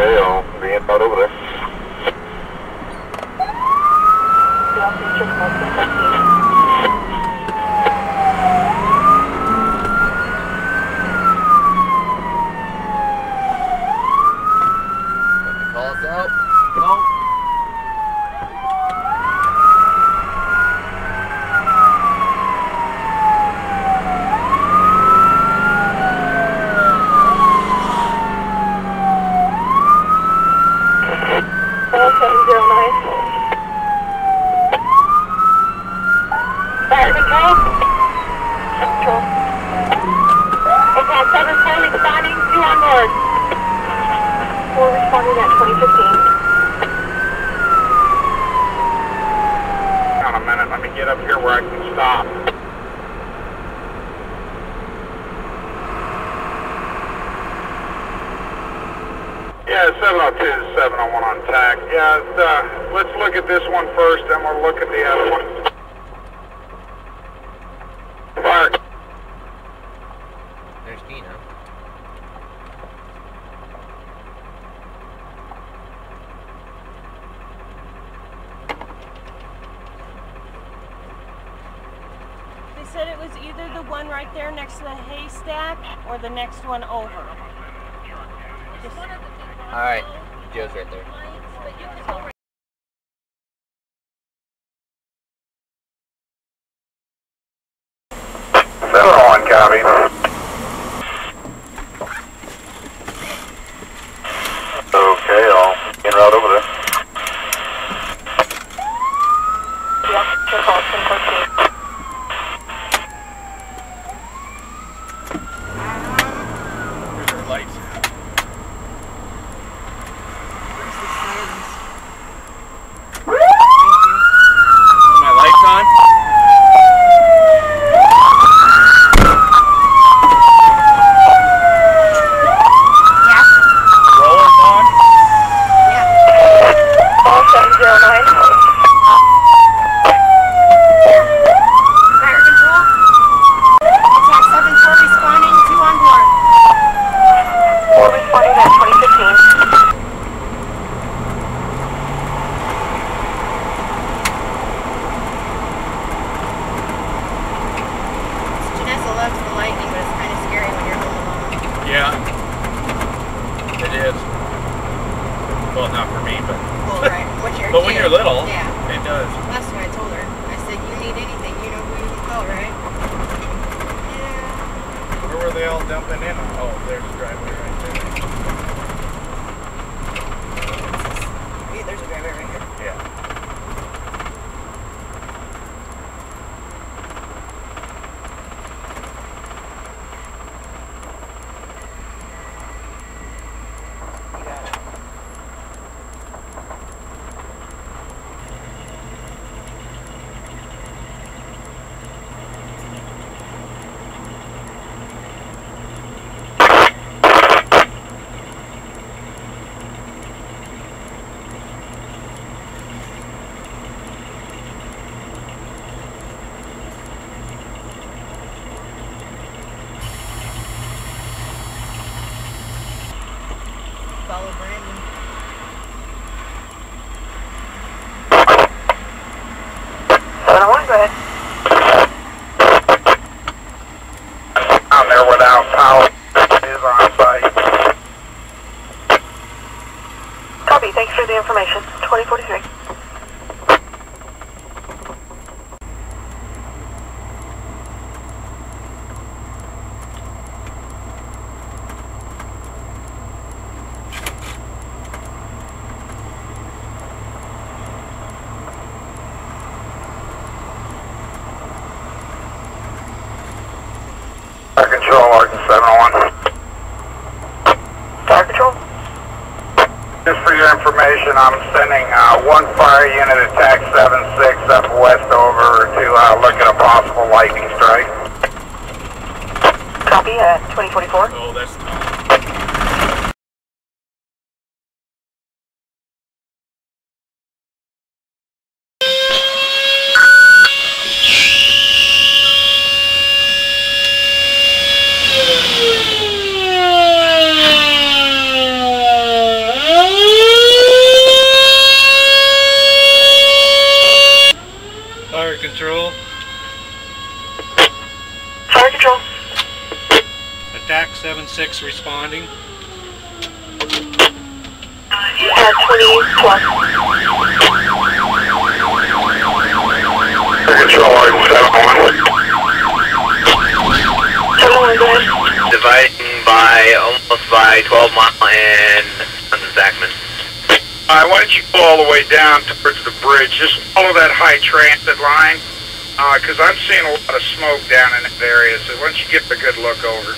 Okay, I'll be in out over there. Control? Control. Okay, 7 4 responding, 2 on board. 4 responding at 2015. Hang a minute, let me get up here where I can stop. Yeah, 702 to 701 on tack. Yeah, uh, let's look at this one first, then we'll look at the other one. Fire. There's Dina. They said it was either the one right there next to the haystack or the next one over. Just- Alright, Joe's right there. Seven one, copy. Okay, I'll get right over there. Yeah, control, 10 14. Where's our lights at? My lights on? Roller's on? All 709. Fire control? Attack 7 4 responding, 2 on board. 4 responding at 2015. Janessa loves the lightning, but it's kind of scary when you're home alone. Yeah. It is. Well, not for me, but Well, right. When you're a but when kid. you're little, Yeah. it does. That's what I told her. I said, you need anything, you know who you can call, right? Yeah. Where were they all dumping in? Oh, there's the driveway right there. Wait, there's a driveway right here. Yeah. You got it. Follow Brandon. Seven oh one, go ahead. Down there without power is on site. Copy, thanks for the information. 2043. Fire control, Arden 701. Fire control? Just for your information, I'm sending uh, one fire unit at TAC 76 up west over to uh, look at a possible lightning strike. Copy, uh, 2044. Oh, that's Attack 7-6 responding. At 2012. Control, Arden 701. 71, go ahead. Dividing by almost by 12 mile and Zachman. All right, why don't you go all the way down towards the bridge? Just follow that high transit line, uh, because I'm seeing a lot of smoke down in that area. So why don't you get a good look over?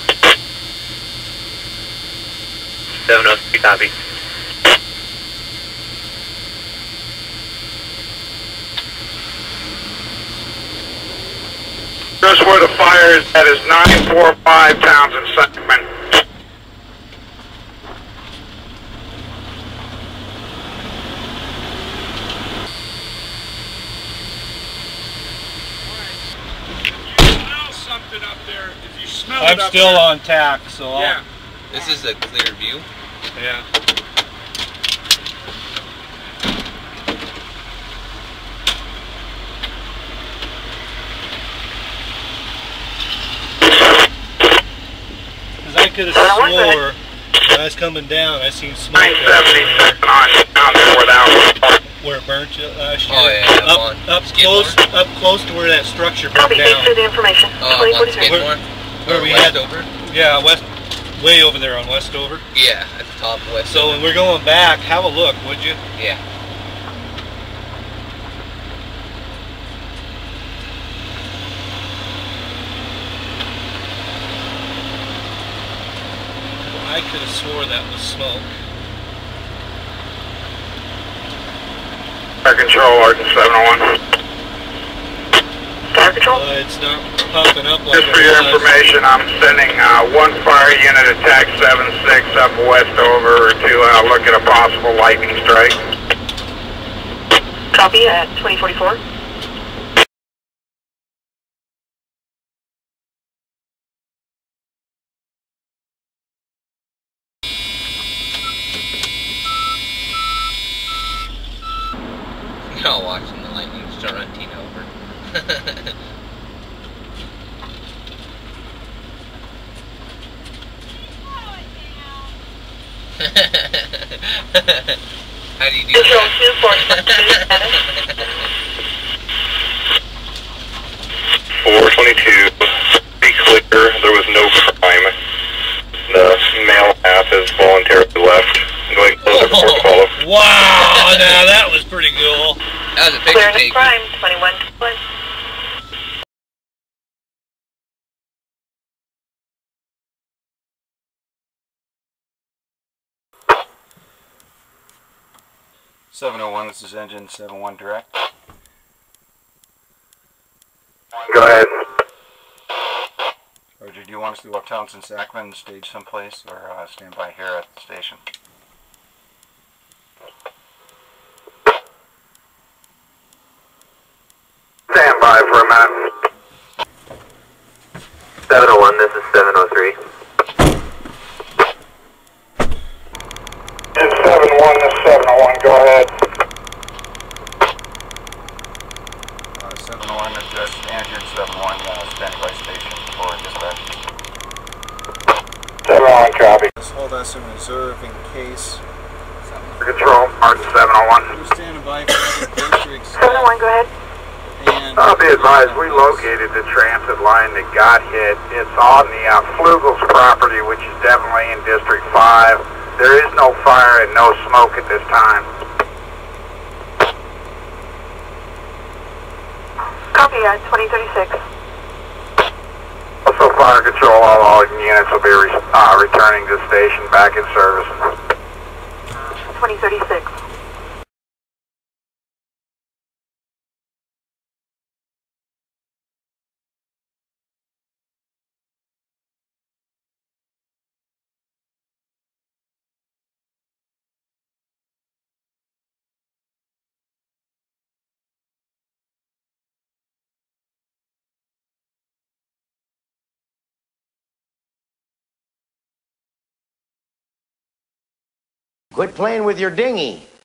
703 copy. Just where the fire is at is 945 Townsend Segment. smell up there, if you smell I'm still on tack, so I'll, Yeah, This is a clear view. yeah. because I could have swore when I was coming down, I seen smoke out 977 on down there where that was. where it burnt you uh, last year. Oh, yeah, up, on up Skidmore. close, up close to where that structure Copy, burnt thanks for down. the information. Oh, on 2043. Where we west had- over? Yeah, west, way over there on Westover. Yeah, at the top of west. So when we're going back, have a look, would you? yeah. I could have swore that was smoke. Fire Control, Arden 701. Fire Control. Uh, it's not pumping up like Just for your information, I'm sending uh, one fire unit attack 76 up west over to uh, look at a possible lightning strike. Copy at 2044. Not watching the lightning start run Tina over. How do you do Control that? 422, be clear, there was no crime. The male half has voluntarily left. Going to close the follow. Wow, now that was pretty cool. That was a picture Clearance taken. prime, 21 21. Seven oh one, this is engine seven one direct. Go ahead. Roger, do you want us to go up Townsend Sacman, stage someplace, or uh, stand by here at the station? Stand by for a minute. 701, this is 703. It's 71, this is 701, go ahead. Uh, seven oh one, address engine seven one, uh, stand by station for dispatch. 701, copy. Let's hold us in reserve in case. Control, Arden 701. We're standing by for other districts. 701, go ahead. And I'll be advised, we located the transit line that got hit. It's on the uh, Flugels property, which is definitely in District 5. There is no fire and no smoke at this time. Copy at 2036. Fire control, all, all units will be re- uh, returning to station back in service. 2036. Quit playing with your dinghy.